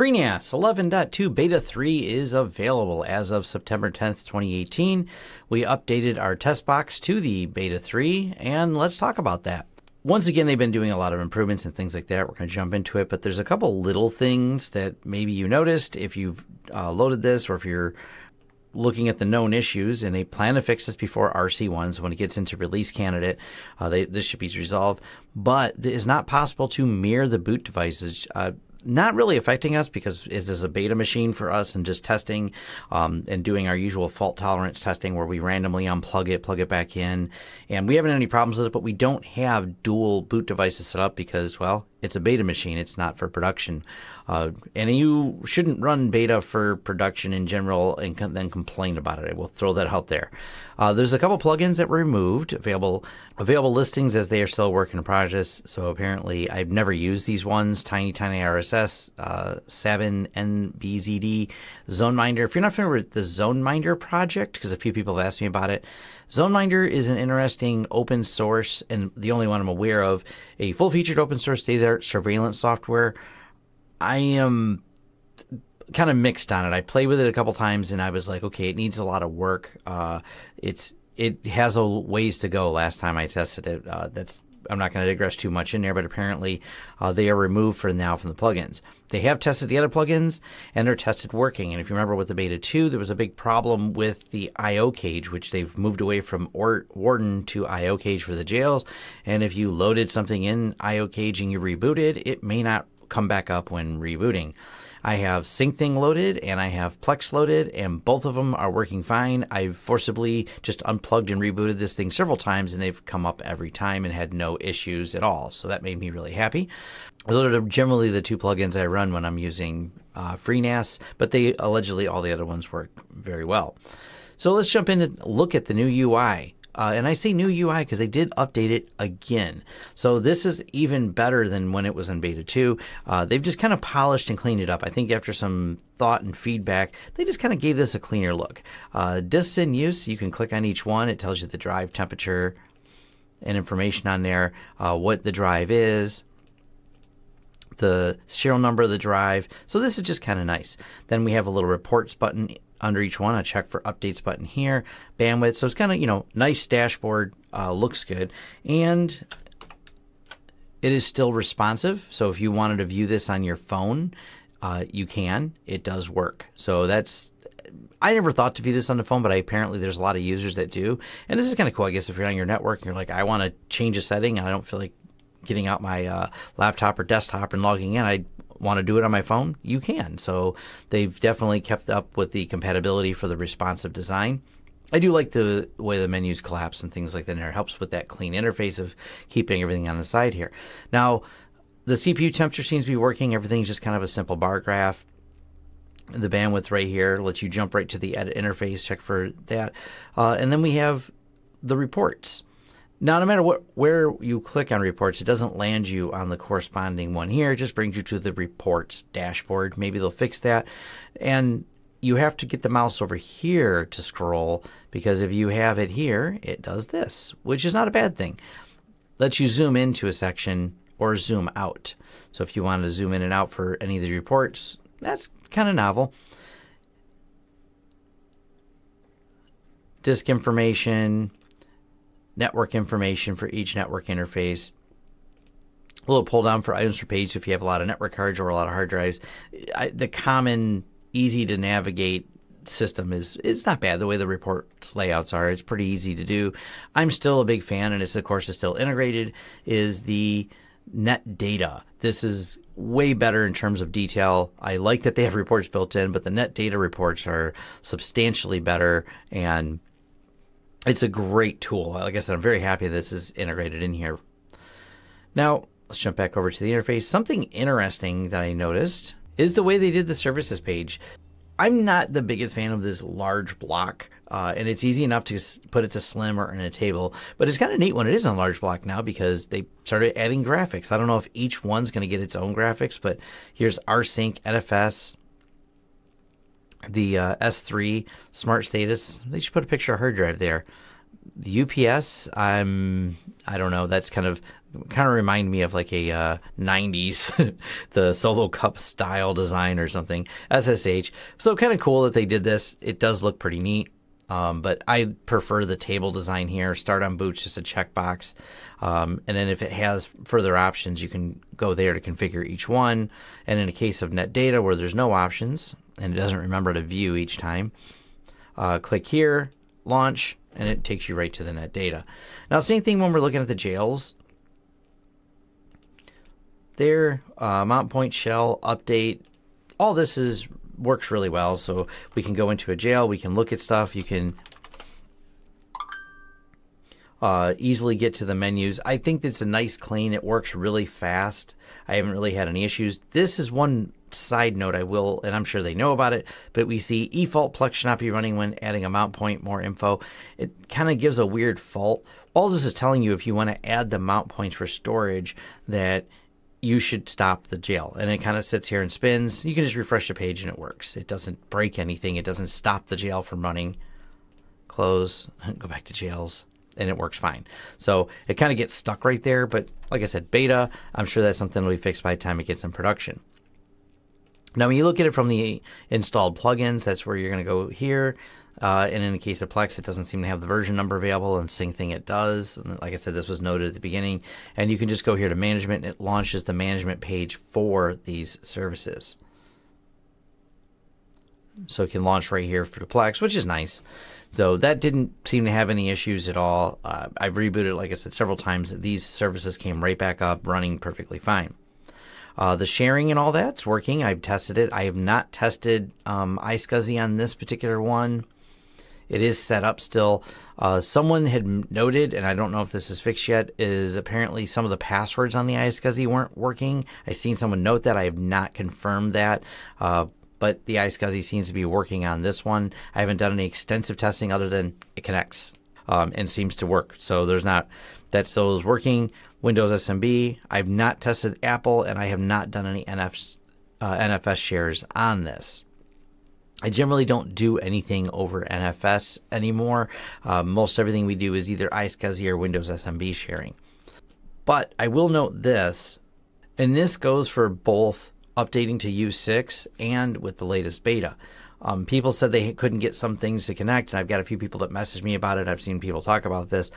FreeNAS 11.2 Beta 3 is available as of September 10th, 2018. We updated our test box to the Beta 3, and let's talk about that. Once again, they've been doing a lot of improvements and things like that. We're going to jump into it, but there's a couple little things that maybe you noticed if you've uh, loaded this or if you're looking at the known issues, and they plan to fix this before RC1. So when it gets into release candidate, uh, they, this should be resolved. But it is not possible to mirror the boot devices. Uh, not really affecting us because this is a beta machine for us and just testing um, and doing our usual fault tolerance testing where we randomly unplug it, plug it back in. And we haven't had any problems with it, but we don't have dual boot devices set up because, well, it's a beta machine. It's not for production. Uh, and you shouldn't run beta for production in general and then complain about it. I will throw that out there. Uh, there's a couple plugins that were removed, available available listings as they are still work in progress. So apparently, I've never used these ones: Tiny Tiny RSS, uh, 7 NBZD, ZoneMinder. If you're not familiar with the ZoneMinder project, because a few people have asked me about it, ZoneMinder is an interesting open source and the only one I'm aware of, a full featured open source data surveillance software I am kind of mixed on it. I played with it a couple times and I was like, okay, it needs a lot of work. Uh, it's it has a ways to go. Last time I tested it, uh, that's I'm not going to digress too much in there, but apparently uh, they are removed for now from the plugins. They have tested the other plugins and they're tested working. And if you remember with the beta 2, there was a big problem with the iocage, which they've moved away from or- Warden to iocage for the jails. And if you loaded something in iocage and you rebooted, it may not come back up when rebooting. I have Syncthing loaded and I have Plex loaded, and both of them are working fine. I've forcibly just unplugged and rebooted this thing several times, and they've come up every time and had no issues at all. So that made me really happy. Those are generally the two plugins I run when I'm using uh, FreeNAS, but they allegedly all the other ones work very well. So let's jump in and look at the new UI. Uh, and I say new UI because they did update it again. So this is even better than when it was in beta 2. Uh, they've just kind of polished and cleaned it up. I think after some thought and feedback, they just kind of gave this a cleaner look. Uh, disks in use, you can click on each one. It tells you the drive temperature and information on there, uh, what the drive is, the serial number of the drive. So this is just kind of nice. Then we have a little reports button under each one. I check for updates button here, bandwidth. So it's kind of, you know, nice dashboard, uh, looks good. And it is still responsive. So if you wanted to view this on your phone, uh, you can. It does work. So that's, I never thought to view this on the phone, but I, apparently there's a lot of users that do. And this is kind of cool, I guess, if you're on your network and you're like, I want to change a setting and I don't feel like getting out my uh, laptop or desktop and logging in. I want to do it on my phone, you can. So they've definitely kept up with the compatibility for the responsive design. I do like the way the menus collapse and things like that. And it helps with that clean interface of keeping everything on the side here. Now, the CPU temperature seems to be working. Everything's just kind of a simple bar graph. The bandwidth right here lets you jump right to the edit interface, check for that. Uh, and then we have the reports. Now, no matter what where you click on reports, it doesn't land you on the corresponding one here. It just brings you to the reports dashboard. Maybe they'll fix that. And you have to get the mouse over here to scroll because if you have it here, it does this, which is not a bad thing. Lets you zoom into a section or zoom out. So if you want to zoom in and out for any of the reports, that's kind of novel. Disk information, network information for each network interface. A little pull down for items per page if you have a lot of network cards or a lot of hard drives. I, the common, easy to navigate system is is not bad. The way the reports layouts are, it's pretty easy to do. I'm still a big fan, and it's of course is still integrated. Is the Netdata. This is way better in terms of detail. I like that they have reports built in, but the Netdata reports are substantially better and it's a great tool. Like I said, I'm very happy this is integrated in here. Now, let's jump back over to the interface. Something interesting that I noticed is the way they did the services page. I'm not the biggest fan of this large block, uh, and it's easy enough to put it to slim or in a table, but it's kind of neat when it is on large block now because they started adding graphics. I don't know if each one's going to get its own graphics, but here's rsync, NFS, the uh, S3 Smart Status. They should put a picture of hard drive there. The UPS, I'm I don't know. That's kind of kind of remind me of like a uh, 90s the solo cup style design or something ssh so kind of cool that they did this it does look pretty neat um, but I prefer the table design here. Start on boots, just a checkbox. Um, and then if it has further options, you can go there to configure each one. And in a case of Netdata where there's no options and it doesn't remember to view each time, uh, click here, launch, and it takes you right to the Netdata. Now, same thing when we're looking at the jails. There, uh, mount point shell update. All this is works really well. So we can go into a jail, we can look at stuff, you can uh, easily get to the menus. I think it's a nice clean. It works really fast. I haven't really had any issues. This is one side note I will, and I'm sure they know about it, but we see eFault Plex should not be running when adding a mount point, more info. It kind of gives a weird fault. All this is telling you if you want to add the mount points for storage that you should stop the jail. And it kind of sits here and spins. You can just refresh the page and it works. It doesn't break anything. It doesn't stop the jail from running. Close, go back to jails, and it works fine. So it kind of gets stuck right there. But like I said, beta, I'm sure that's something that'll be fixed by the time it gets in production. Now, when you look at it from the installed plugins, that's where you're going to go here. Uh, and in the case of Plex, it doesn't seem to have the version number available, and same thing it does. And like I said, this was noted at the beginning. And you can just go here to management, and it launches the management page for these services. So it can launch right here for the Plex, which is nice. So that didn't seem to have any issues at all. Uh, I've rebooted, like I said, several times. These services came right back up, running perfectly fine. Uh, the sharing and all that's working. I've tested it. I have not tested um, iSCSI on this particular one. It is set up still. Uh, someone had noted, and I don't know if this is fixed yet, is apparently some of the passwords on the iSCSI weren't working. I've seen someone note that. I have not confirmed that. Uh, but the iSCSI seems to be working on this one. I haven't done any extensive testing other than it connects um, and seems to work. So there's not that still is working. Windows SMB. I've not tested Apple, and I have not done any NF, uh, NFS shares on this. I generally don't do anything over NFS anymore. Uh, most everything we do is either iSCSI or Windows SMB sharing. But I will note this, and this goes for both updating to U6 and with the latest beta. Um, people said they couldn't get some things to connect, and I've got a few people that messaged me about it. I've seen people talk about this.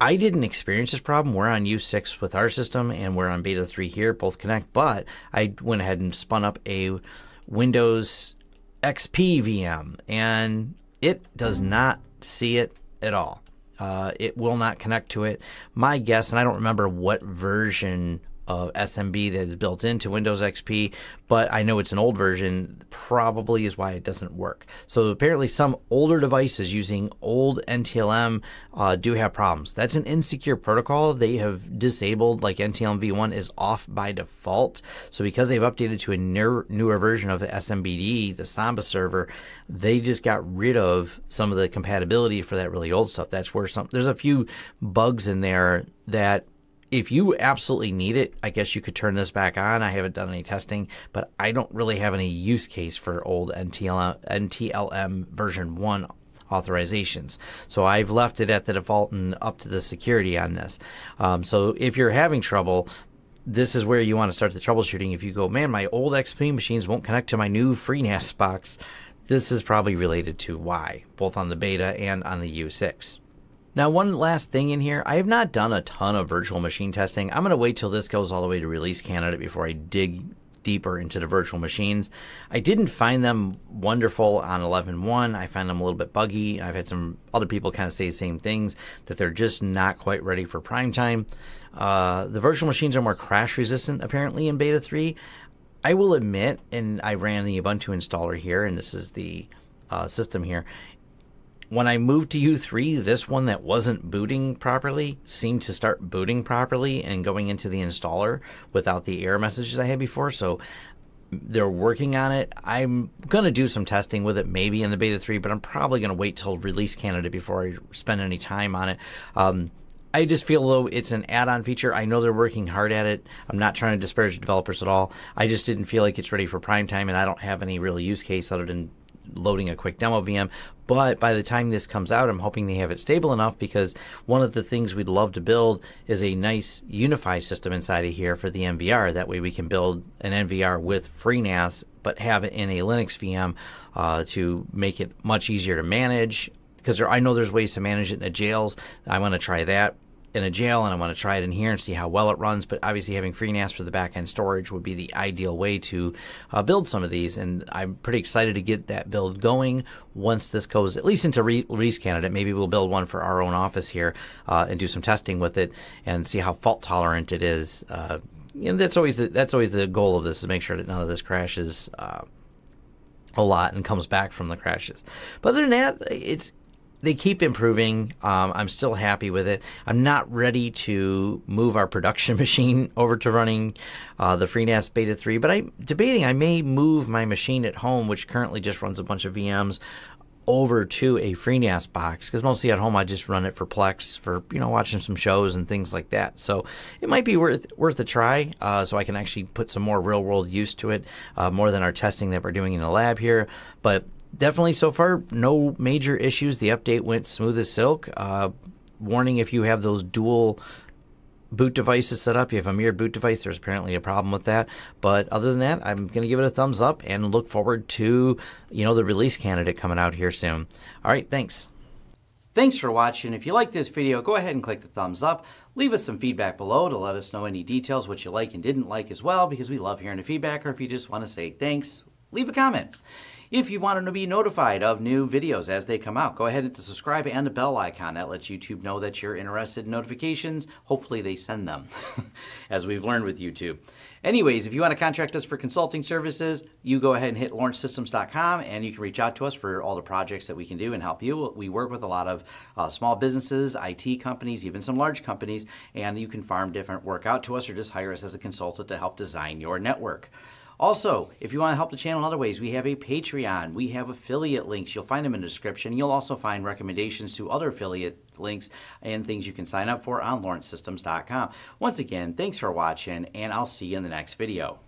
I didn't experience this problem. We're on U6 with our system, and we're on Beta 3 here, both connect. But I went ahead and spun up a Windows XP VM, and it does not see it at all. Uh, it will not connect to it. My guess, and I don't remember what version of SMB that is built into Windows XP, but I know it's an old version, probably is why it doesn't work. So apparently, some older devices using old NTLM uh, do have problems. That's an insecure protocol. They have disabled, like NTLM v1 is off by default. So because they've updated to a newer, newer version of SMBD, the Samba server, they just got rid of some of the compatibility for that really old stuff. That's where some there's a few bugs in there that if you absolutely need it, I guess you could turn this back on. I haven't done any testing, but I don't really have any use case for old NTLM, NTLM version 1 authorizations. So I've left it at the default and up to the security on this. Um, so if you're having trouble, this is where you want to start the troubleshooting. If you go, man, my old XP machines won't connect to my new FreeNAS box, this is probably related to why, both on the beta and on the U6. Now, one last thing in here, I have not done a ton of virtual machine testing. I'm going to wait till this goes all the way to release candidate before I dig deeper into the virtual machines. I didn't find them wonderful on 11.1. I find them a little bit buggy. I've had some other people kind of say the same things that they're just not quite ready for prime time. Uh, the virtual machines are more crash resistant apparently in beta 3. I will admit, and I ran the Ubuntu installer here, and this is the uh, system here. When I moved to U3, this one that wasn't booting properly seemed to start booting properly and going into the installer without the error messages I had before. So they're working on it. I'm going to do some testing with it maybe in the beta 3, but I'm probably going to wait till release candidate before I spend any time on it. Um, I just feel though it's an add-on feature. I know they're working hard at it. I'm not trying to disparage developers at all. I just didn't feel like it's ready for prime time, and I don't have any real use case other than loading a quick demo VM. But by the time this comes out, I'm hoping they have it stable enough because one of the things we'd love to build is a nice UniFi system inside of here for the NVR. That way we can build an NVR with FreeNAS, but have it in a Linux VM uh, to make it much easier to manage. Because I know there's ways to manage it in the jails. I want to try that in a jail and I want to try it in here and see how well it runs. But obviously, having FreeNAS for the backend storage would be the ideal way to uh, build some of these. And I'm pretty excited to get that build going once this goes at least into re- release candidate. Maybe we'll build one for our own office here uh, and do some testing with it and see how fault tolerant it is. Uh, you know, that's always the, that's always the goal of this is make sure that none of this crashes uh, a lot and comes back from the crashes. But other than that, it's they keep improving. Um, I'm still happy with it. I'm not ready to move our production machine over to running uh, the FreeNAS Beta 3, but I'm debating I may move my machine at home, which currently just runs a bunch of VMs, over to a FreeNAS box because mostly at home I just run it for Plex for you know watching some shows and things like that. So it might be worth worth a try, uh, so I can actually put some more real world use to it, uh, more than our testing that we're doing in the lab here. But definitely so far no major issues. The update went smooth as silk. Uh, warning if you have those dual boot devices set up. You have a mirrored boot device. There's apparently a problem with that. But other than that, I'm going to give it a thumbs up and look forward to, you know, the release candidate coming out here soon. All right, thanks. Thanks for watching. If you like this video, go ahead and click the thumbs up. Leave us some feedback below to let us know any details, what you like and didn't like as well, because we love hearing the feedback. Or if you just want to say thanks, leave a comment. If you want to be notified of new videos as they come out, go ahead and hit the subscribe and the bell icon. That lets YouTube know that you're interested in notifications. Hopefully they send them, as we've learned with YouTube. Anyways, if you want to contract us for consulting services, you go ahead and hit lawrencesystems.com and you can reach out to us for all the projects that we can do and help you. We work with a lot of uh, small businesses, IT companies, even some large companies, and you can farm different work out to us or just hire us as a consultant to help design your network. Also, if you want to help the channel in other ways, we have a Patreon. We have affiliate links. You'll find them in the description. You'll also find recommendations to other affiliate links and things you can sign up for on lawrencesystems.com. Once again, thanks for watching, and I'll see you in the next video.